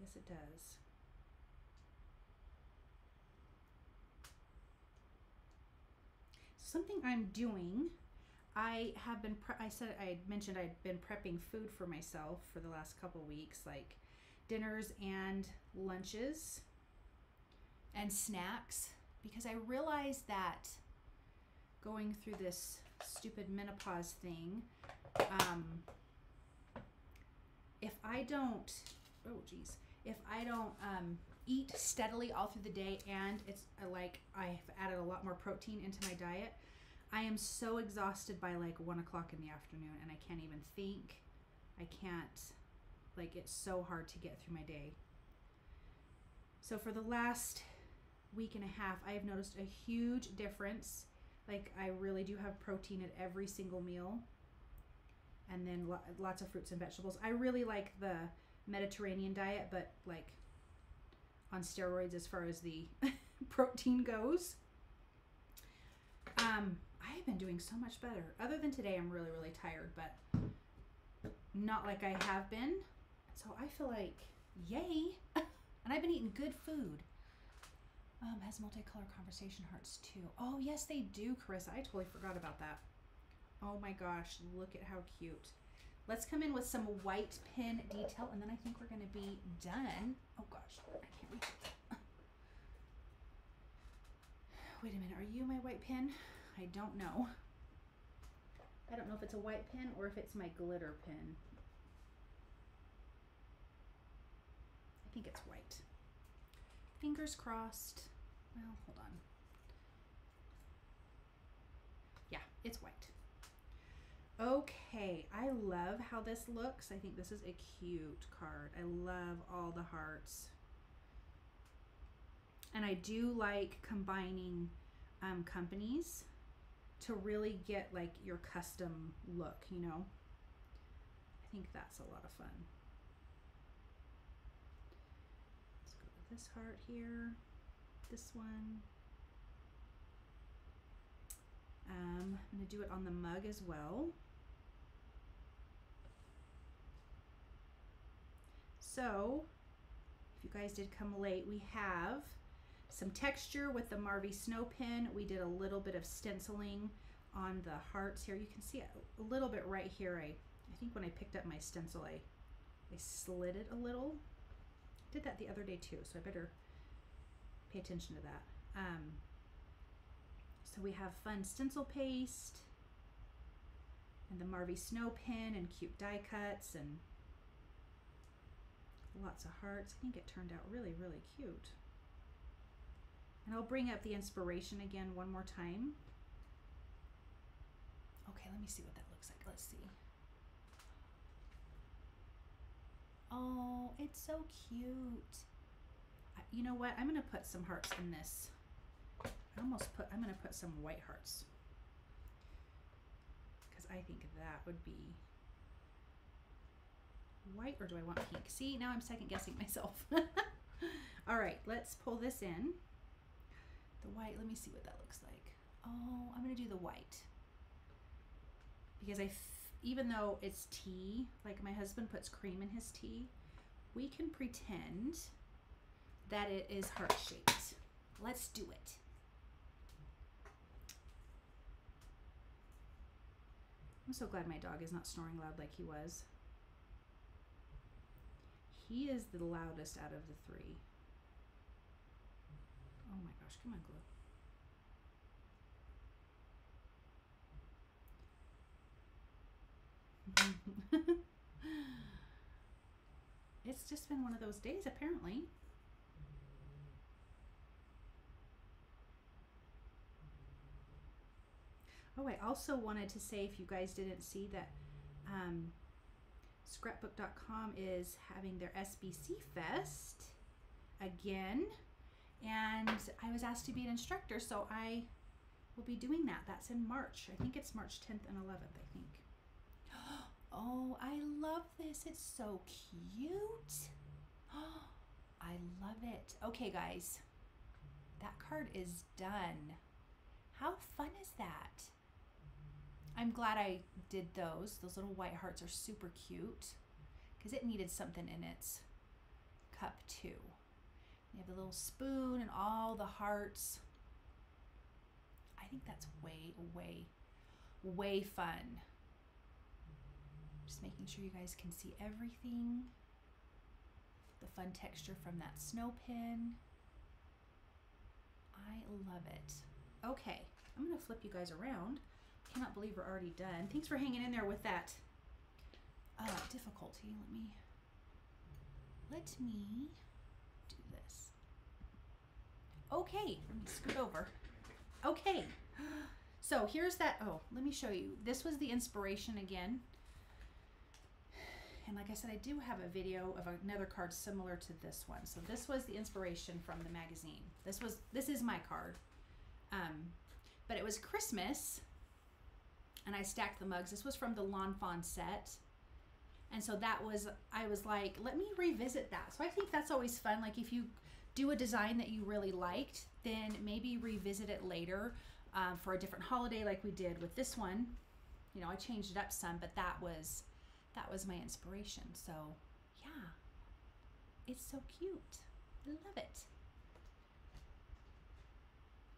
A: Yes, it does. Something I'm doing, I have been, I said, I mentioned I'd been prepping food for myself for the last couple weeks, like dinners and lunches and snacks because I realized that going through this stupid menopause thing, um, if I don't, oh geez, if I don't um, eat steadily all through the day and it's uh, like I've added a lot more protein into my diet, I am so exhausted by like one o'clock in the afternoon and I can't even think. I can't, like, it's so hard to get through my day. So for the last week and a half, I have noticed a huge difference. Like, I really do have protein at every single meal, and then lo- lots of fruits and vegetables. I really like the Mediterranean diet, but like on steroids as far as the protein goes. Um, I have been doing so much better. Other than today, I'm really, really tired, but not like I have been. So I feel like, yay! and I've been eating good food. Um, has multicolor conversation hearts too. Oh, yes, they do, Carissa. I totally forgot about that. Oh my gosh, look at how cute. Let's come in with some white pin detail, and then I think we're going to be done. Oh gosh, I can't reach it. Wait a minute, are you my white pin? I don't know. I don't know if it's a white pin or if it's my glitter pin. I think it's white. Fingers crossed. Well, hold on. Yeah, it's white. Okay, I love how this looks. I think this is a cute card. I love all the hearts. And I do like combining um, companies to really get like your custom look, you know. I think that's a lot of fun. Let's go with this heart here, this one. Um, I'm going to do it on the mug as well. So, if you guys did come late, we have some texture with the Marvy Snow Pin. We did a little bit of stenciling on the hearts here. You can see a little bit right here. I, I think when I picked up my stencil, I, I slid it a little. Did that the other day too, so I better pay attention to that. Um, so we have fun stencil paste and the Marvy Snow Pin and cute die cuts and lots of hearts. I think it turned out really, really cute. And I'll bring up the inspiration again one more time. Okay, let me see what that looks like. Let's see. Oh, it's so cute. You know what? I'm going to put some hearts in this. I almost put, I'm going to put some white hearts. Because I think that would be white or do I want pink? See, now I'm second guessing myself. All right, let's pull this in. The white, let me see what that looks like. Oh, I'm going to do the white. Because I, even though it's tea, like my husband puts cream in his tea, we can pretend that it is heart shaped. Let's do it. I'm so glad my dog is not snoring loud like he was. He is the loudest out of the three. Oh my gosh, come on, Glue. it's just been one of those days, apparently. Oh, I also wanted to say if you guys didn't see that um, scrapbook.com is having their SBC Fest again. And I was asked to be an instructor, so I will be doing that. That's in March. I think it's March 10th and 11th, I think. Oh, I love this. It's so cute. Oh, I love it. Okay, guys. That card is done. How fun is that? I'm glad I did those. Those little white hearts are super cute because it needed something in its cup too. You have the little spoon and all the hearts. I think that's way, way, way fun. Just making sure you guys can see everything. The fun texture from that snow pin. I love it. Okay, I'm to flip you guys around cannot believe we're already done. Thanks for hanging in there with that uh, difficulty. Let me, let me do this. Okay, let me scoot over. Okay, so here's that, oh, let me show you. This was the inspiration again. And like I said, I do have a video of another card similar to this one. So this was the inspiration from the magazine. This was, this is my card. Um, but it was Christmas and I stacked the mugs. This was from the Lawn Fawn set. And so that was, I was like, let me revisit that. So I think that's always fun. Like if you do a design that you really liked, then maybe revisit it later um, for a different holiday like we did with this one. You know, I changed it up some, but that was, that was my inspiration. So yeah, it's so cute. I love it.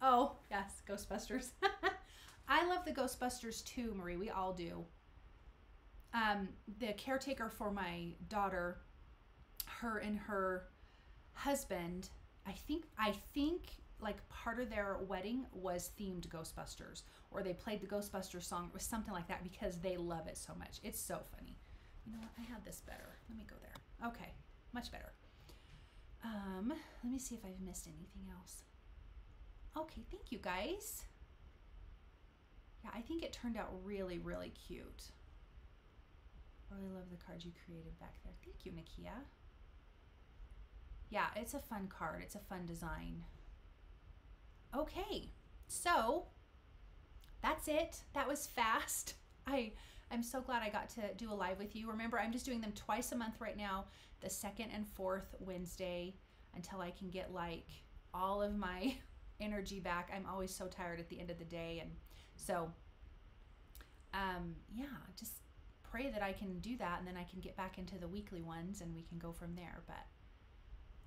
A: Oh, yes, Ghostbusters. I love the Ghostbusters too, Marie. We all do. Um, the caretaker for my daughter, her and her husband, I think I think like part of their wedding was themed Ghostbusters, or they played the Ghostbusters song, or something like that because they love it so much. It's so funny. You know what? I had this better. Let me go there. Okay, much better. Um, let me see if I've missed anything else. Okay, thank you guys. Yeah, I think it turned out really, really cute. Really love the card you created back there. Thank you, Nakia. Yeah, it's a fun card. It's a fun design. Okay, So that's it. That was fast. I I'm so glad I got to do a live with you. Remember, I'm just doing them twice a month right now, the second and fourth Wednesday until I can get like all of my energy back. I'm always so tired at the end of the day and so um yeah, just pray that I can do that and then I can get back into the weekly ones and we can go from there. But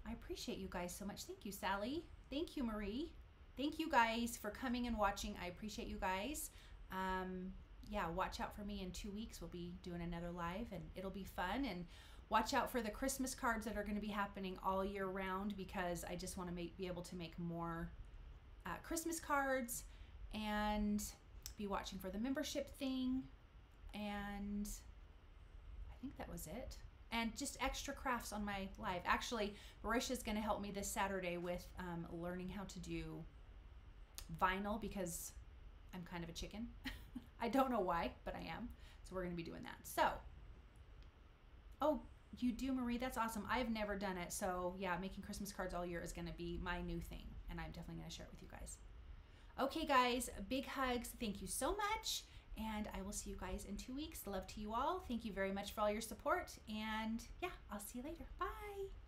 A: I appreciate you guys so much. Thank you, Sally. Thank you, Marie. Thank you guys for coming and watching. I appreciate you guys. Um, yeah, watch out for me in two weeks. We'll be doing another live and it'll be fun. And watch out for the Christmas cards that are going to be happening all year round because I just want to make be able to make more uh, Christmas cards and be watching for the membership thing. And I think that was it. And just extra crafts on my live. Actually, Marisha is going to help me this Saturday with um, learning how to do vinyl because I'm kind of a chicken. I don't know why, but I am. So we're going to be doing that. So, oh, you do, Marie? That's awesome. I've never done it. So, yeah, making Christmas cards all year is going to be my new thing. And I'm definitely going to share it with you guys. Okay, guys, big hugs. Thank you so much. And I will see you guys in two weeks. Love to you all. Thank you very much for all your support. And yeah, I'll see you later. Bye.